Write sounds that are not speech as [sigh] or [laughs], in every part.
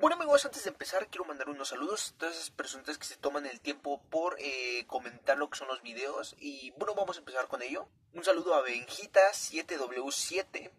Bueno amigos, antes de empezar quiero mandar unos saludos a todas esas personas que se toman el tiempo por eh, comentar lo que son los videos y bueno, vamos a empezar con ello. Un saludo a Benjita7W7,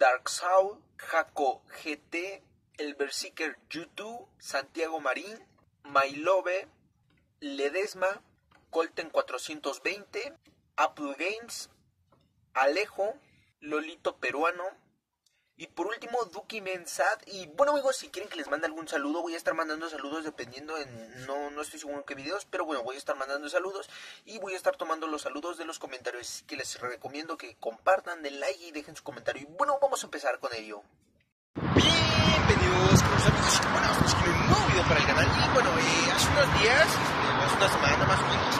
Dark Soul, Jaco GT, El Berserker YouTube, Santiago Marín, Love, Ledesma, Colten 420, Apple Games, Alejo, Lolito Peruano, y por último, Duki Mensad. Y bueno, amigos, si quieren que les mande algún saludo, voy a estar mandando saludos dependiendo en. No, no estoy seguro en qué videos, pero bueno, voy a estar mandando saludos. Y voy a estar tomando los saludos de los comentarios. Que les recomiendo que compartan, den like y dejen su comentario. Y bueno, vamos a empezar con ello. Bienvenidos, amigos. Bueno, estamos aquí un nuevo video para el canal. Y bueno, eh, hace unos días, este, hace una semana más o menos,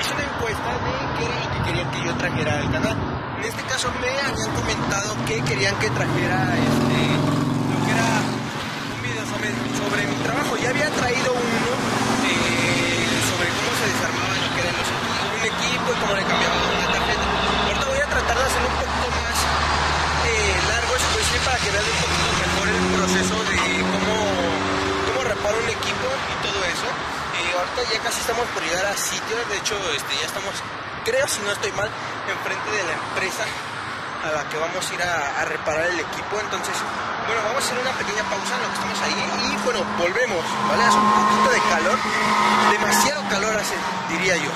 hice una encuesta de qué que querían que yo trajera al canal. En este caso me habían comentado que querían que trajera este, lo que era un video sobre, mi trabajo. Ya había traído uno eh, sobre cómo se desarmaba lo que era un equipo y cómo le cambiaban una tarjeta. Ahorita voy a tratar de hacerlo un poquito más eh, largo, pues, para que vean un poquito mejor el proceso de cómo, cómo reparo un equipo y todo eso. Eh, ahorita ya casi estamos por llegar a sitio, de hecho este, ya estamos creo, si no estoy mal, enfrente de la empresa a la que vamos a ir a, reparar el equipo. Entonces, bueno, vamos a hacer una pequeña pausa en lo que estamos ahí y bueno, volvemos, ¿vale? Hace un poquito de calor, demasiado calor hace, diría yo.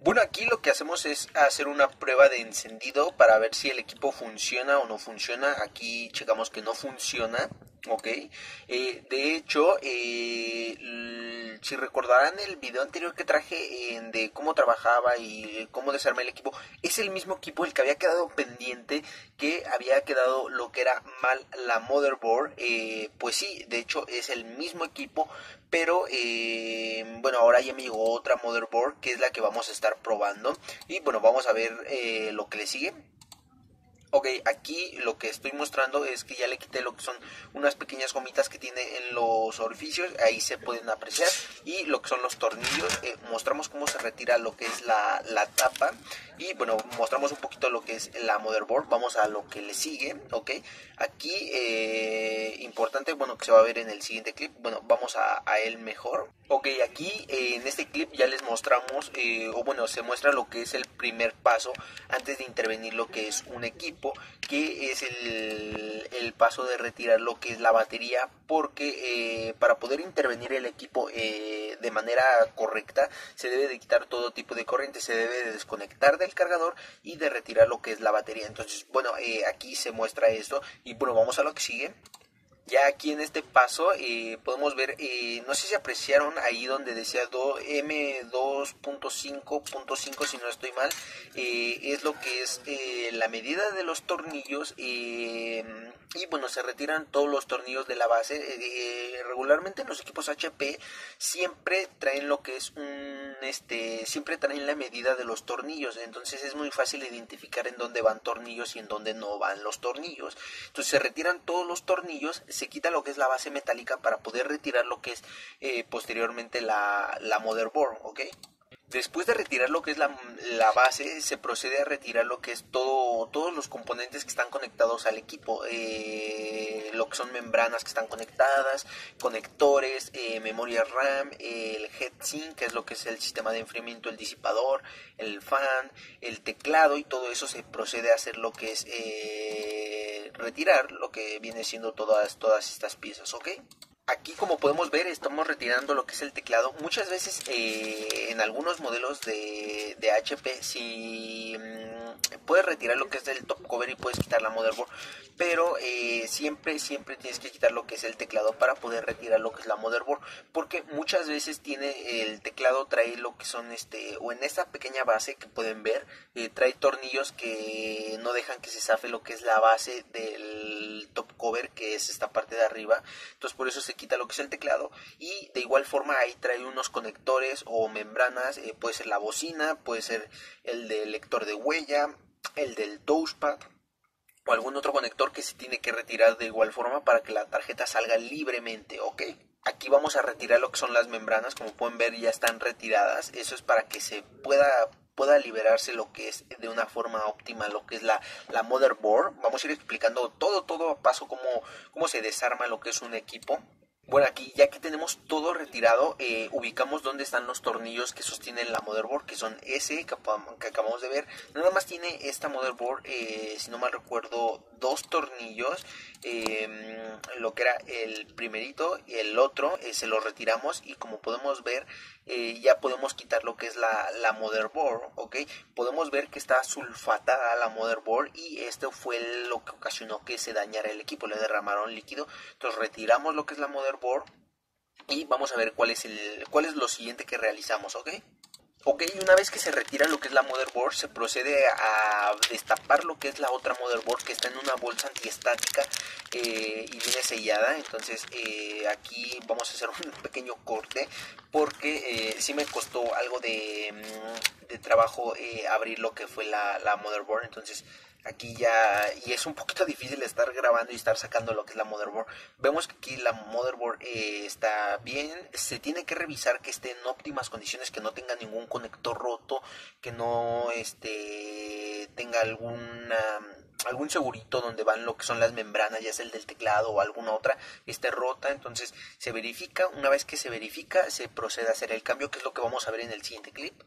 Bueno, aquí lo que hacemos es hacer una prueba de encendido para ver si el equipo funciona o no funciona. Aquí checamos que no funciona, ¿ok? Eh, de hecho, eh, si recordarán el video anterior que traje de cómo trabajaba y cómo desarmé el equipo, es el mismo equipo el que había quedado pendiente, que había quedado lo que era mal la motherboard. Eh, pues sí, de hecho es el mismo equipo, pero eh, bueno, ahora ya me llegó otra motherboard que es la que vamos a estar probando. Y bueno, vamos a ver eh, lo que le sigue. Ok, aquí lo que estoy mostrando es que ya le quité lo que son unas pequeñas gomitas que tiene en los orificios, ahí se pueden apreciar, y lo que son los tornillos, eh, mostramos cómo se retira lo que es la, la, tapa, y bueno, mostramos un poquito lo que es la motherboard, vamos a lo que le sigue, ok, aquí eh, importante, bueno, que se va a ver en el siguiente clip, bueno, vamos a, a él mejor, ok, aquí eh, en este clip ya les mostramos, o bueno, se muestra lo que es el primer paso antes de intervenir lo que es un equipo, que es el, paso de retirar lo que es la batería, porque eh, para poder intervenir el equipo eh, de manera correcta se debe de quitar todo tipo de corriente, se debe de desconectar del cargador y de retirar lo que es la batería. Entonces, bueno, eh, aquí se muestra esto y bueno, vamos a lo que sigue. Ya aquí en este paso eh, podemos ver, eh, no sé si apreciaron ahí donde decía M2.5.5 si no estoy mal, eh, es lo que es la medida de los tornillos y bueno, se retiran todos los tornillos de la base. regularmente en los equipos HP siempre traen lo que es un, este, siempre traen la medida de los tornillos, entonces es muy fácil identificar en dónde van tornillos y en dónde no van los tornillos. Entonces se retiran todos los tornillos, se quita lo que es la base metálica para poder retirar lo que es eh, posteriormente la, la motherboard, ¿ok? Después de retirar lo que es la, base, se procede a retirar lo que es todo, todos los componentes que están conectados al equipo, eh, lo que son membranas que están conectadas, conectores, eh, memoria RAM, el heatsink, que es lo que es el sistema de enfriamiento, el disipador, el fan, el teclado y todo eso se procede a hacer lo que es eh, retirar lo que viene siendo todas, todas estas piezas, ¿ok? Aquí como podemos ver estamos retirando lo que es el teclado. Muchas veces eh, en algunos modelos de, de HP si mm, puedes retirar lo que es el top cover y puedes quitar la motherboard. Pero eh, siempre, siempre tienes que quitar lo que es el teclado para poder retirar lo que es la motherboard. Porque muchas veces tiene el teclado trae lo que son este o en esta pequeña base que pueden ver eh, trae tornillos que no dejan que se zafe lo que es la base del top cover que es esta parte de arriba. Entonces por eso se quita lo que es el teclado y de igual forma ahí trae unos conectores o membranas, eh, puede ser la bocina, puede ser el del lector de huella, el del touchpad o algún otro conector que se tiene que retirar de igual forma para que la tarjeta salga libremente, ¿ok? Aquí vamos a retirar lo que son las membranas, como pueden ver ya están retiradas, eso es para que se pueda pueda liberarse lo que es de una forma óptima lo que es la, la motherboard. Vamos a ir explicando todo, todo a paso cómo, cómo se desarma lo que es un equipo. Bueno, aquí ya que tenemos todo retirado, eh, ubicamos dónde están los tornillos que sostienen la motherboard, que son ese que, acabamos de ver. Nada más tiene esta motherboard, eh, si no mal recuerdo, dos tornillos. Em, lo que era el primerito y el otro eh, se lo retiramos y como podemos ver, ya podemos quitar lo que es la, la motherboard, ¿ok? Podemos ver que está sulfatada la motherboard y esto fue lo que ocasionó que se dañara el equipo, le derramaron líquido. Entonces retiramos lo que es la motherboard y vamos a ver cuál es, el, cuál es lo siguiente que realizamos, ¿ok? Ok, una vez que se retira lo que es la motherboard, se procede a destapar lo que es la otra motherboard que está en una bolsa antiestática eh, y viene sellada. Entonces eh, aquí vamos a hacer un [laughs] pequeño corte porque eh, sí me costó algo de, mm, trabajo abrir lo que fue la, la motherboard. Entonces aquí ya y es un poquito difícil estar grabando y estar sacando lo que es la motherboard vemos que aquí la motherboard eh, está bien se tiene que revisar que esté en óptimas condiciones que no tenga ningún conector roto que no este tenga alguna algún segurito donde van lo que son las membranas, ya sea el del teclado o alguna otra, esté rota, entonces se verifica, una vez que se verifica, se procede a hacer el cambio, que es lo que vamos a ver en el siguiente clip.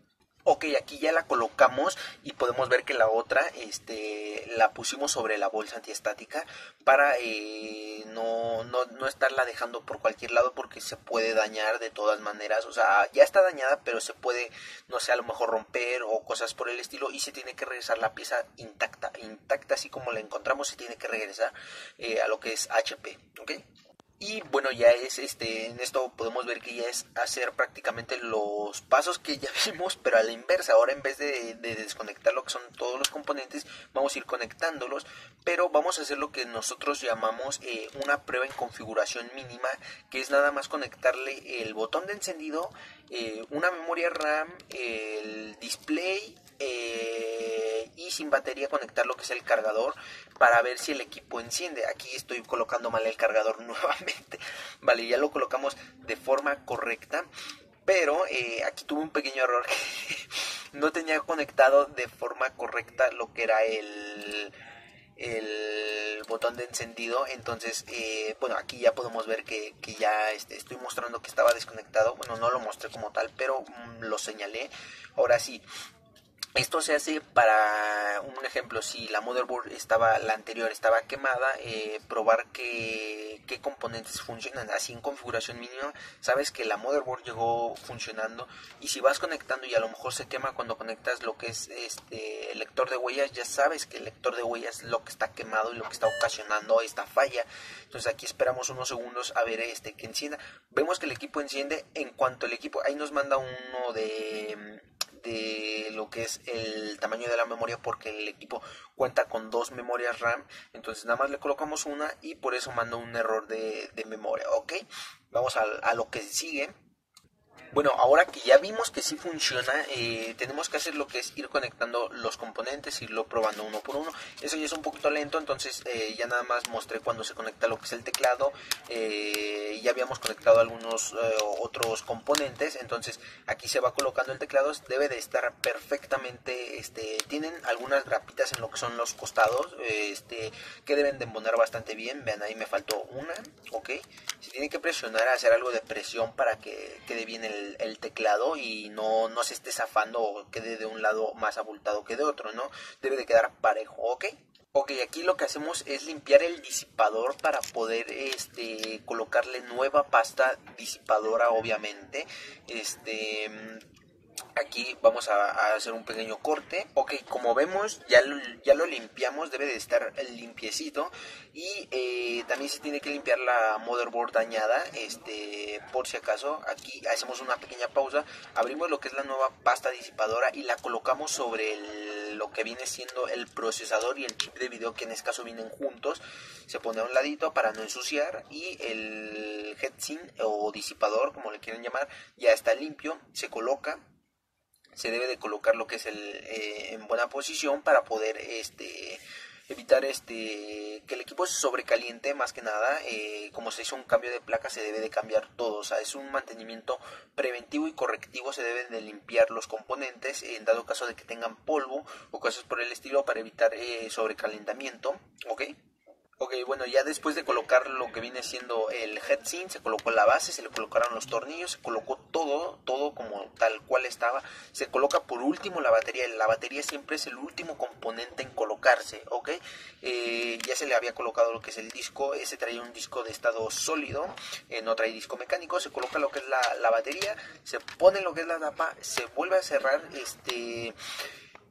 Ok, aquí ya la colocamos y podemos ver que la otra este, la pusimos sobre la bolsa antiestática para eh, no, no, no estarla dejando por cualquier lado porque se puede dañar de todas maneras. O sea, ya está dañada, pero se puede, no sé, a lo mejor romper o cosas por el estilo y se tiene que regresar la pieza intacta. Intacta, así como la encontramos, se tiene que regresar eh, a lo que es HP. ¿Ok? Y bueno, ya es este, en esto podemos ver que ya es hacer prácticamente los pasos que ya [laughs] vimos, pero a la inversa. Ahora en vez de, desconectar lo que son todos los componentes, vamos a ir conectándolos, pero vamos a hacer lo que nosotros llamamos eh, una prueba en configuración mínima, que es nada más conectarle el botón de encendido, eh, una memoria RAM, el display, eh, y sin batería conectar lo que es el cargador para ver si el equipo enciende. Aquí estoy colocando mal el cargador [laughs] nuevamente. Vale, ya lo colocamos de forma correcta. Pero eh, aquí tuve un pequeño error. [laughs] no tenía conectado de forma correcta lo que era el, el botón de encendido entonces eh, bueno aquí ya podemos ver que, que ya este, estoy mostrando que estaba desconectado bueno no lo mostré como tal pero mm, lo señalé ahora sí esto se hace para un ejemplo, si la motherboard estaba, la anterior estaba quemada, eh, probar que, qué componentes funcionan. Así en configuración mínima, sabes que la motherboard llegó funcionando y si vas conectando y a lo mejor se quema cuando conectas lo que es este lector de huellas, ya sabes que el lector de huellas es lo que está quemado y lo que está ocasionando esta falla. Entonces aquí esperamos unos segundos a ver este que encienda. Vemos que el equipo enciende en cuanto el equipo, ahí nos manda uno de de lo que es el tamaño de la memoria porque el equipo cuenta con dos memorias RAM. Entonces nada más le colocamos una y por eso manda un error de, memoria ok vamos a, a lo que sigue bueno, ahora que ya vimos que sí funciona, eh, tenemos que hacer lo que es ir conectando los componentes, irlo probando uno por uno. Eso ya es un poquito lento, entonces eh, ya nada más mostré cuando se conecta lo que es el teclado. Eh, ya habíamos conectado algunos otros componentes, entonces aquí se va colocando el teclado. Debe de estar perfectamente, este, tienen algunas grapitas en lo que son los costados, este, que deben de embonar bastante bien. Vean, ahí me faltó una, ok. Se tiene que presionar, hacer algo de presión para que quede bien el el, teclado y no, no se esté zafando o quede de un lado más abultado que de otro, ¿no? Debe de quedar parejo, ¿ok? Ok, aquí lo que hacemos es limpiar el disipador para poder este, colocarle nueva pasta disipadora, obviamente. Este, aquí vamos a, hacer un pequeño corte. Ok como vemos ya lo, ya lo limpiamos debe de estar limpiecito. Y eh, también se tiene que limpiar la motherboard dañada este por si acaso aquí hacemos una pequeña pausa abrimos lo que es la nueva pasta disipadora y la colocamos sobre lo que viene siendo el procesador y el chip de video que en este caso vienen juntos. Se pone a un ladito para no ensuciar y el heatsink o disipador como le quieren llamar ya está limpio se coloca se debe de colocar lo que es el eh, en buena posición para poder este evitar este que el equipo se sobrecaliente más que nada eh, como se hizo un cambio de placa se debe de cambiar todo o sea es un mantenimiento preventivo y correctivo se deben de limpiar los componentes en dado caso de que tengan polvo o cosas por el estilo para evitar eh, sobrecalentamiento ok Ok, bueno, ya después de colocar lo que viene siendo el headset, se colocó la base, se le colocaron los tornillos, se colocó todo, todo como tal cual estaba. Se coloca por último la batería. La batería siempre es el último componente en colocarse, ¿ok? Eh, ya se le había colocado lo que es el disco, ese traía un disco de estado sólido, eh, no trae disco mecánico, se coloca lo que es la, la batería, se pone lo que es la tapa, se vuelve a cerrar, este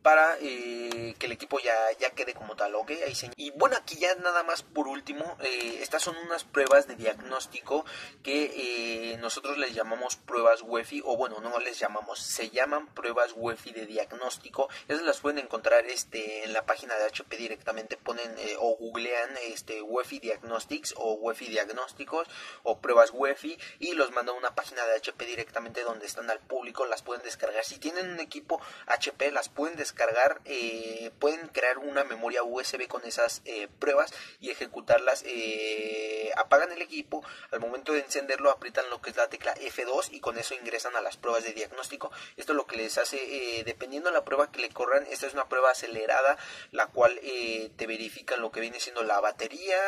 para eh, que el equipo ya, ya quede como tal, ¿ok? Ahí y bueno, aquí ya nada más por último, eh, estas son unas pruebas de diagnóstico que eh, nosotros les llamamos pruebas WEFI, o bueno, no les llamamos, se llaman pruebas WEFI de diagnóstico. Esas las pueden encontrar este, en la página de HP directamente, ponen o googlean este, WEFI Diagnostics o WEFI Diagnósticos o pruebas WEFI y los mandan a una página de HP directamente donde están al público, las pueden descargar. Si tienen un equipo HP, las pueden descargar descargar, eh, pueden crear una memoria USB con esas eh, pruebas y ejecutarlas. Eh, apagan el equipo, al momento de encenderlo aprietan lo que es la tecla F2 y con eso ingresan a las pruebas de diagnóstico. Esto lo que les hace, dependiendo de la prueba que le corran, esta es una prueba acelerada, la cual te verifica lo que viene siendo la batería,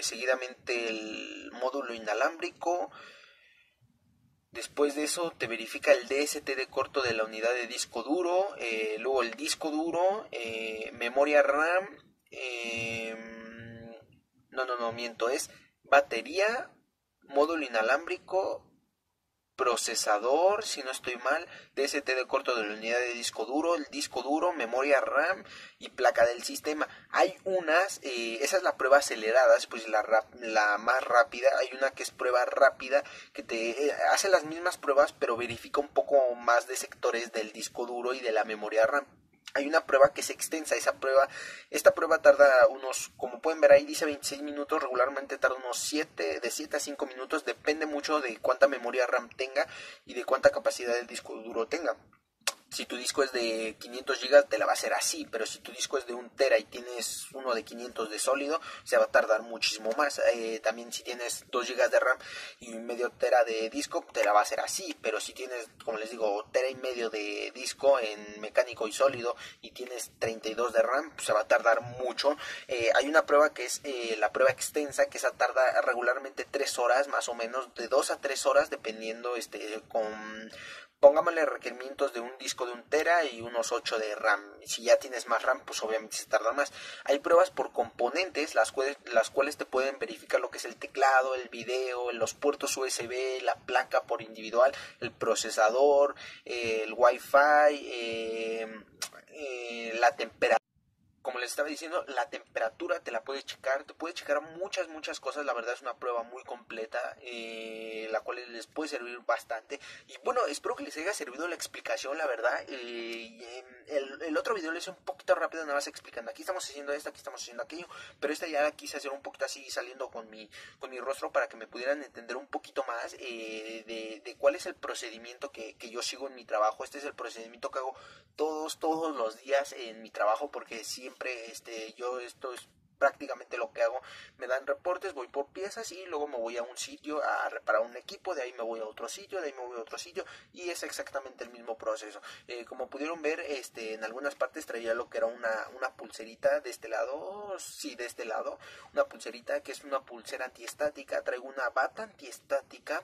seguidamente el módulo inalámbrico, Después de eso te verifica el DST de corto de la unidad de disco duro, eh, luego el disco duro, eh, memoria RAM, em, no, no, no, miento, es batería, módulo inalámbrico, procesador, si no estoy mal, DST de corto de la unidad de disco duro, el disco duro, memoria RAM y placa del sistema. Hay unas, eh, esa es la prueba acelerada, pues la, más rápida, hay una que es prueba rápida que te eh, hace las mismas pruebas pero verifica un poco más de sectores del disco duro y de la memoria RAM hay una prueba que es extensa, esa prueba, esta prueba tarda unos, como pueden ver ahí dice 26 minutos, regularmente tarda unos 7, de 7 a 5 minutos, depende mucho de cuánta memoria RAM tenga y de cuánta capacidad del disco duro tenga si tu disco es de 500 GB te la va a hacer así, pero si tu disco es de 1 tera y tienes uno de 500 de sólido, se va a tardar muchísimo más. Eh, también si tienes 2 GB de RAM y medio tera de disco, te la va a hacer así, pero si tienes, como les digo, tera y medio de disco en mecánico y sólido y tienes 32 de RAM, pues se va a tardar mucho. Eh, hay una prueba que es eh, la prueba extensa, que esa tarda regularmente 3 horas, más o menos, de 2 a 3 horas, dependiendo este con pongámosle requerimientos de un disco de un tera y unos 8 de RAM. Si ya tienes más RAM, pues obviamente se tarda más. Hay pruebas por componentes, las cuales, las cuales te pueden verificar lo que es el teclado, el video, los puertos USB, la placa por individual, el procesador, el Wi-Fi, eh, eh, la temperatura como les estaba diciendo, la temperatura te la puedes checar, te puede checar muchas, muchas cosas, la verdad es una prueba muy completa, eh, la cual les puede servir bastante. Y bueno, espero que les haya servido la explicación, la verdad. Eh, el, el, otro video les hice un poquito rápido, nada más explicando, aquí estamos haciendo esto, aquí estamos haciendo aquello, pero esta ya la quise hacer un poquito así, saliendo con mi, con mi rostro para que me pudieran entender un poquito más eh, de, de, cuál es el procedimiento que, que yo sigo en mi trabajo. Este es el procedimiento que hago todos, todos los días en mi trabajo, porque si siempre este, yo esto es prácticamente lo que hago, me dan reportes, voy por piezas y luego me voy a un sitio a reparar un equipo, de ahí me voy a otro sitio, de ahí me voy a otro sitio y es exactamente el mismo proceso. Eh, como pudieron ver, este, en algunas partes traía lo que era una, una pulserita de este lado, sí, de este lado, una pulserita que es una pulsera antiestática, traigo una bata antiestática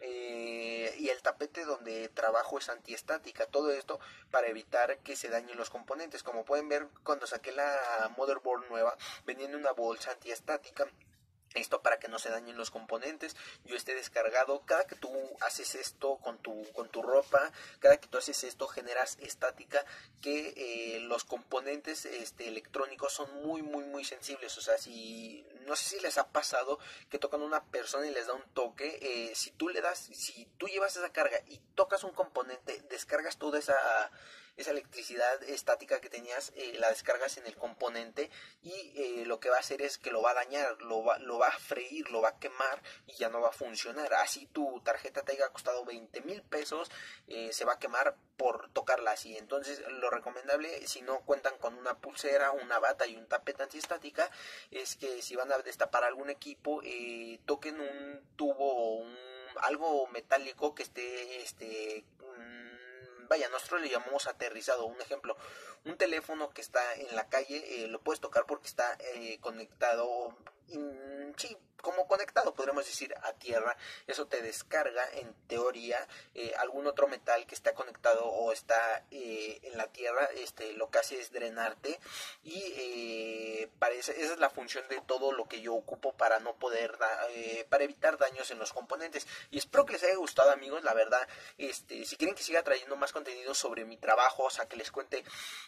eh, y el tapete donde trabajo es antiestática, todo esto para evitar que se dañen los componentes. Como pueden ver, cuando saqué la motherboard nueva, en una bolsa antiestática. Esto para que no se dañen los componentes. Yo esté descargado. Cada que tú haces esto con tu con tu ropa cada que tú haces esto generas estática que eh, los componentes este electrónicos son muy muy muy sensibles. O sea si no sé si les ha pasado que tocan a una persona y les da un toque eh, si tú le das si tú llevas esa carga y tocas un componente descargas toda esa esa electricidad estática que tenías eh, la descargas en el componente y eh, lo que va a hacer es que lo va a dañar, lo va, lo va a freír, lo va a quemar y ya no va a funcionar. Así tu tarjeta te haya costado 20 mil pesos, eh, se va a quemar por tocarla así. Entonces lo recomendable si no cuentan con una pulsera, una bata y un tapete antiestática es que si van a destapar algún equipo toquen un tubo o un algo metálico que esté este vaya, nosotros le llamamos aterrizado. Un ejemplo, un teléfono que está en la calle lo puedes tocar porque está conectado sí, como conectado, podríamos decir, a tierra. Eso te descarga, en teoría, eh, algún otro metal que está conectado o está eh, en la tierra. Este, lo que hace es drenarte. Y eh, esa es la función de todo lo que yo ocupo para no poder, para evitar daños en los componentes. Y espero que les haya gustado, amigos. La verdad, este, si quieren que siga trayendo más contenido sobre mi trabajo, o sea, que les cuente,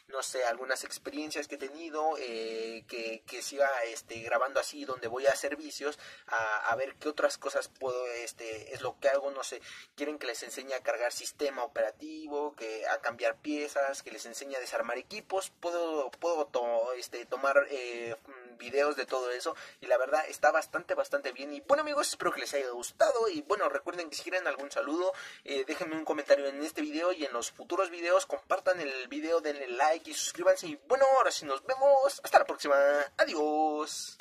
no sé, algunas experiencias que he tenido, que, que siga este, grabando así donde voy a servicios, a, ver qué otras cosas puedo, este, es lo que hago, no sé, quieren que les enseñe a cargar sistema operativo, que a cambiar piezas, que les enseñe a desarmar equipos, puedo, puedo este, tomar eh, videos de todo eso y la verdad está bastante, bastante bien. Y bueno amigos, espero que les haya gustado y bueno, recuerden que si quieren algún saludo, eh, déjenme un comentario en este video y en los futuros videos, compartan el video, denle like y suscríbanse y bueno, ahora sí nos vemos, hasta la próxima, adiós.